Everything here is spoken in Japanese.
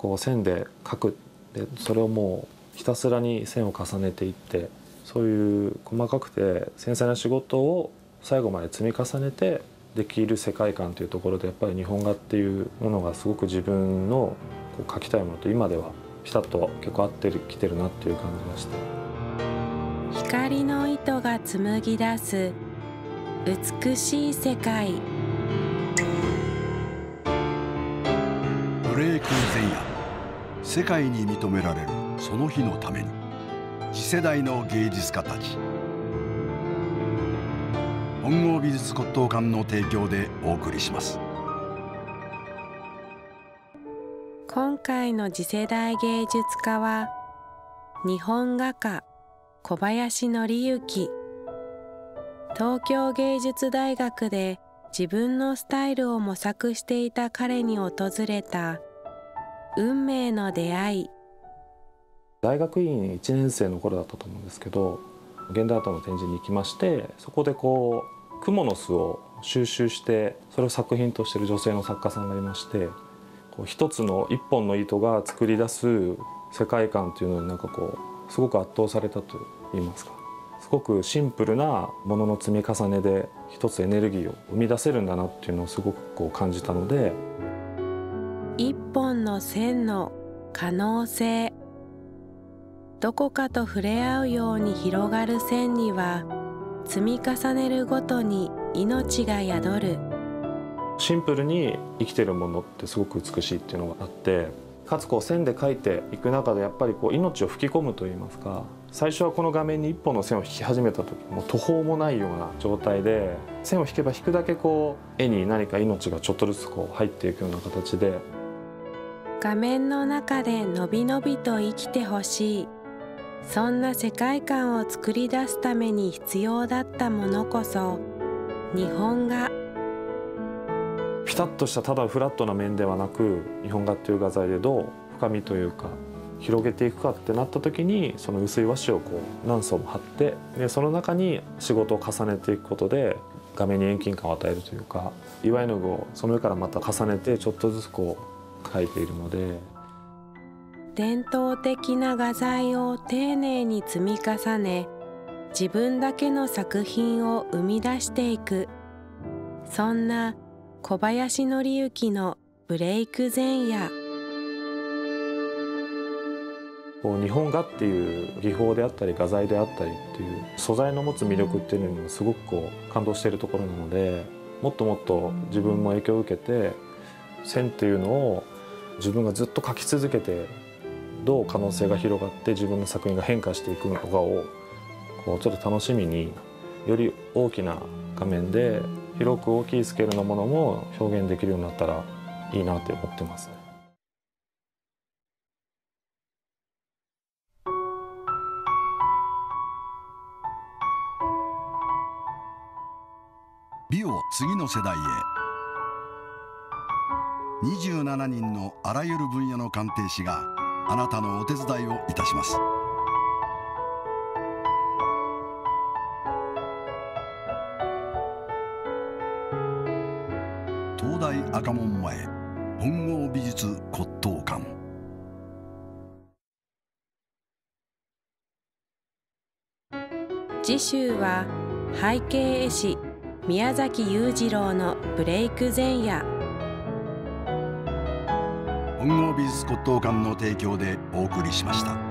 こう線で描く。でそれをもうひたすらに線を重ねていってそういう細かくて繊細な仕事を最後まで積み重ねてできる世界観というところでやっぱり日本画っていうものがすごく自分のこう描きたいものと今ではピタッと結構合ってきてるなっていう感じがして。光の糸が紡ぎ出す美しい世界。ブレイク前夜世界に認められるその日のために次世代の芸術家たち。本郷美術骨董館の提供でお送りします。今回の次世代芸術家は日本画家小林則之。東京芸術大学で自分のスタイルを模索していた彼に訪れた運命の出会い。大学院1年生の頃だったと思うんですけど現代アートの展示に行きましてそこでこうクモの巣を収集してそれを作品としてる女性の作家さんがいましてこう一つの一本の糸が作り出す世界観というのになんかこうすごく圧倒されたと言いますか。すごくシンプルなものの積み重ねで一つエネルギーを生み出せるんだなっていうのをすごくこう感じたので一本の線の可能性。どこかと触れ合うように広がる線には積み重ねるごとに命が宿る。シンプルに生きてるものってすごく美しいっていうのがあってかつこう線で描いていく中でやっぱりこう命を吹き込むといいますか最初はこの画面に一本の線を引き始めた時もう途方もないような状態で線を引けば引くだけこう絵に何か命がちょっとずつこう入っていくような形で画面の中でのびのびと生きてほしい。そんな世界観を作り出すために必要だったものこそ日本画。ピタッとしたただフラットな面ではなく日本画っていう画材でどう深みというか広げていくかってなった時にその薄い和紙をこう何層も貼ってでその中に仕事を重ねていくことで画面に遠近感を与えるというか岩絵の具をその上からまた重ねてちょっとずつこう描いているので。伝統的な画材を丁寧に積み重ね自分だけの作品を生み出していく。そんな小林則之のブレイク前夜。こう日本画っていう技法であったり画材であったりっていう素材の持つ魅力っていうのにもすごくこう感動しているところなのでもっともっと自分も影響を受けて線っていうのを自分がずっと描き続けてどう可能性が広がって自分の作品が変化していくのかをこうちょっと楽しみにより大きな画面で広く大きいスケールのものも表現できるようになったらいいなって思ってます。美を次の世代へ27人のあらゆる分野の鑑定士があなたのお手伝いをいたします。東大赤門前本郷美術骨董館。次週は背景絵師宮崎裕次郎のブレイク前夜。本郷美術骨董館の提供でお送りしました。